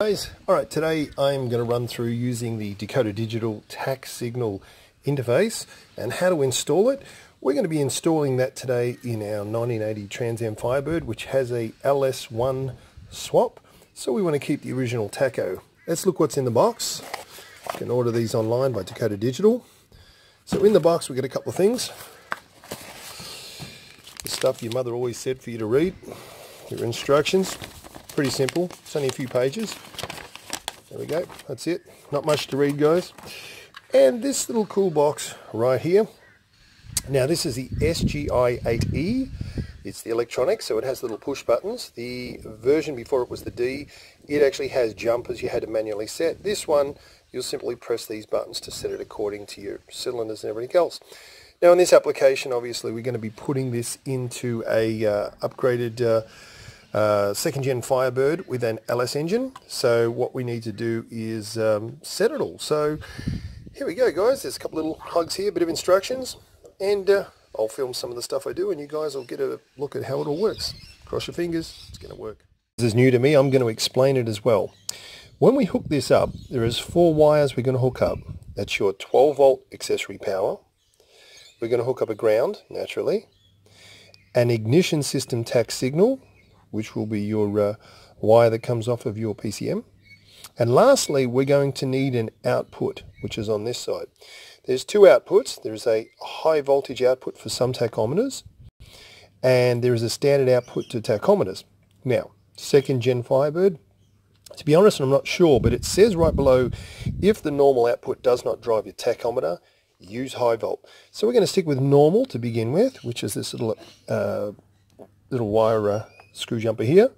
Guys, alright, today I'm going to run through using the Dakota Digital Tach Signal interface and how to install it. We're going to be installing that today in our 1980 Trans Am Firebird which has a LS1 swap. So we want to keep the original tacho. Let's look what's in the box. You can order these online by Dakota Digital. So in the box we get a couple of things. The stuff your mother always said for you to read. Your instructions. Pretty simple. It's only a few pages. There we go. That's it. Not much to read, guys. And this little cool box right here. Now, this is the SGI-8E. It's the electronic, so it has little push buttons. The version before it was the D. It actually has jumpers you had to manually set. This one, you'll simply press these buttons to set it according to your cylinders and everything else. Now, in this application, obviously, we're going to be putting this into a uh, upgraded uh, uh, second gen Firebird with an LS engine. So what we need to do is um, set it all. So here we go guys, there's a couple little hugs here, a bit of instructions, and uh, I'll film some of the stuff I do and you guys will get a look at how it all works. Cross your fingers, it's going to work. This is new to me, I'm going to explain it as well. When we hook this up, there is four wires we're going to hook up. That's your 12 volt accessory power. We're going to hook up a ground, naturally. An ignition system tach signal, which will be your uh, wire that comes off of your PCM. And lastly, we're going to need an output, which is on this side. There's two outputs. There's a high voltage output for some tachometers, and there is a standard output to tachometers. Now, second gen Firebird, to be honest, I'm not sure, but it says right below, if the normal output does not drive your tachometer, use high volt. So we're going to stick with normal to begin with, which is this little uh, little wire uh, screw jumper here.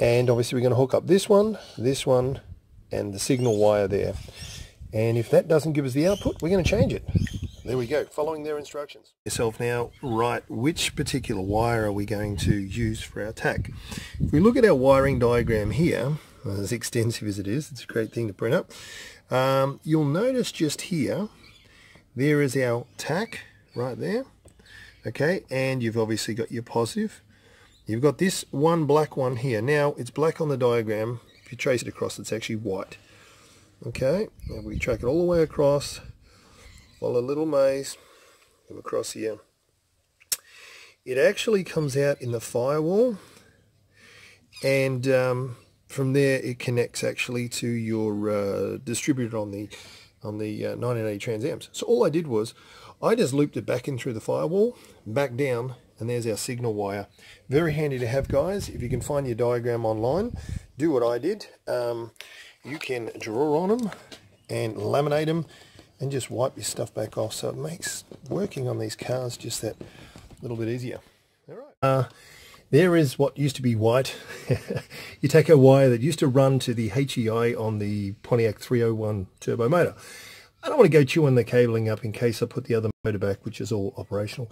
And obviously we're going to hook up this one, this one, and the signal wire there. And if that doesn't give us the output, we're going to change it. There we go, following their instructions. Yourself now, right, which particular wire are we going to use for our tach? If we look at our wiring diagram here, as extensive as it is, it's a great thing to print up, um, you'll notice just here, there is our tach right there, okay, and you've obviously got your positive, You've got this one black one here. Now, it's black on the diagram. If you trace it across, it's actually white. Okay, and we track it all the way across, follow a little maze, come across here. It actually comes out in the firewall, and um, from there it connects actually to your uh, distributor on the on the uh, 1980 Trans Ams. So all I did was I just looped it back in through the firewall, back down, and there's our signal wire. Very handy to have guys. If you can find your diagram online, do what I did. Um, you can draw on them and laminate them and just wipe your stuff back off so it makes working on these cars just that little bit easier. All right. Uh, there is what used to be white. you take a wire that used to run to the HEI on the Pontiac 301 turbo motor. I don't want to go chewing the cabling up in case I put the other motor back, which is all operational.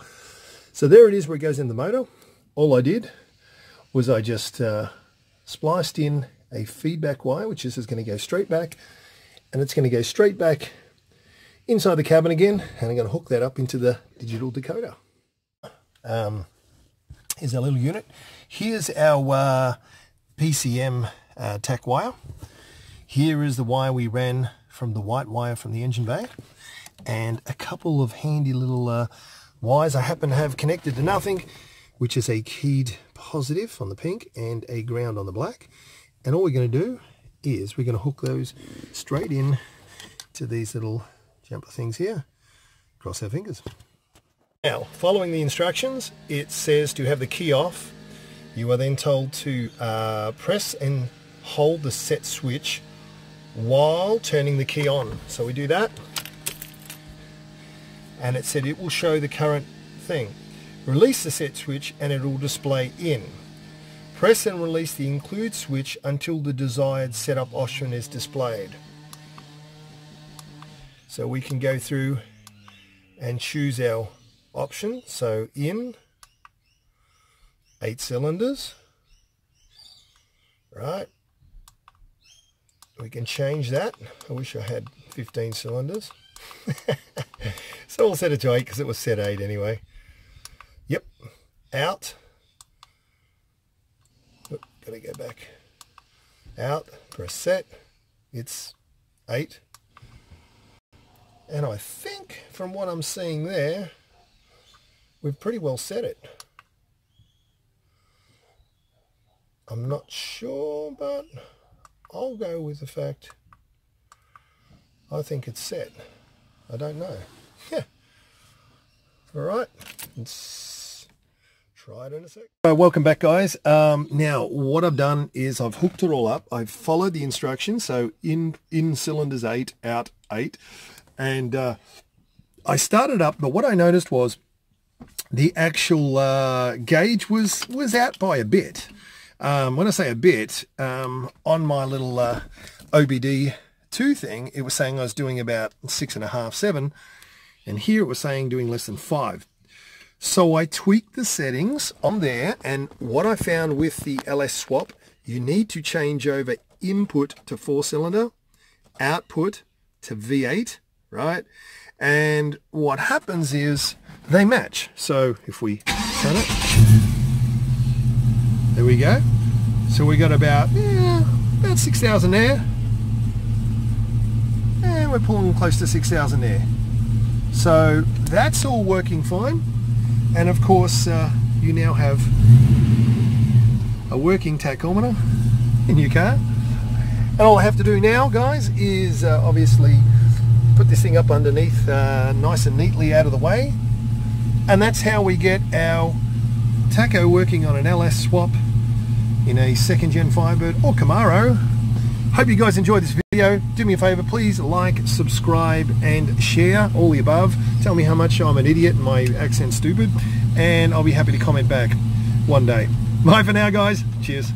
So there it is where it goes in the motor. All I did was I just uh, spliced in a feedback wire, which is, is going to go straight back, and it's going to go straight back inside the cabin again, and I'm going to hook that up into the digital decoder. Um, here's our little unit. Here's our uh, PCM uh, tach wire. Here is the wire we ran from the white wire from the engine bay, and a couple of handy little uh, wires I happen to have connected to nothing, which is a keyed positive on the pink and a ground on the black. And all we're going to do is we're going to hook those straight in to these little jumper things here. Cross our fingers. Now, following the instructions, it says to have the key off. You are then told to uh, press and hold the set switch while turning the key on. So we do that and it said it will show the current thing. Release the set switch and it will display in. Press and release the include switch until the desired setup option is displayed. So we can go through and choose our option. So in, eight cylinders, right? We can change that. I wish I had 15 cylinders. so we'll set it to 8 because it was set 8 anyway. Yep. Out. Oop, gotta go back. out, press set, it's 8. And I think from what I'm seeing there, we've pretty well set it. I'm not sure, but I'll go with the fact I think it's set. I don't know. Yeah. All right. Let's try it in a sec. Uh, welcome back, guys. Um, now, what I've done is I've hooked it all up. I've followed the instructions. So in, in cylinders 8, out 8. And uh, I started up, but what I noticed was the actual uh, gauge was, was out by a bit. Um, when I say a bit, um, on my little uh, OBD2 thing, it was saying I was doing about six and a half, seven, and here it was saying doing less than five. So I tweaked the settings on there, and what I found with the LS swap, you need to change over input to four cylinder, output to V8, right? And what happens is they match. So if we turn it, there we go. So we got about, yeah, about 6,000 there. And we're pulling close to 6,000 there. So that's all working fine. And of course, uh, you now have a working tachometer in your car. And all I have to do now, guys, is uh, obviously put this thing up underneath uh, nice and neatly out of the way. And that's how we get our tacho working on an LS swap in a second gen Firebird or Camaro. Hope you guys enjoyed this video. Do me a favor, please like, subscribe and share all the above. Tell me how much I'm an idiot and my accent's stupid and I'll be happy to comment back one day. Bye for now guys. Cheers.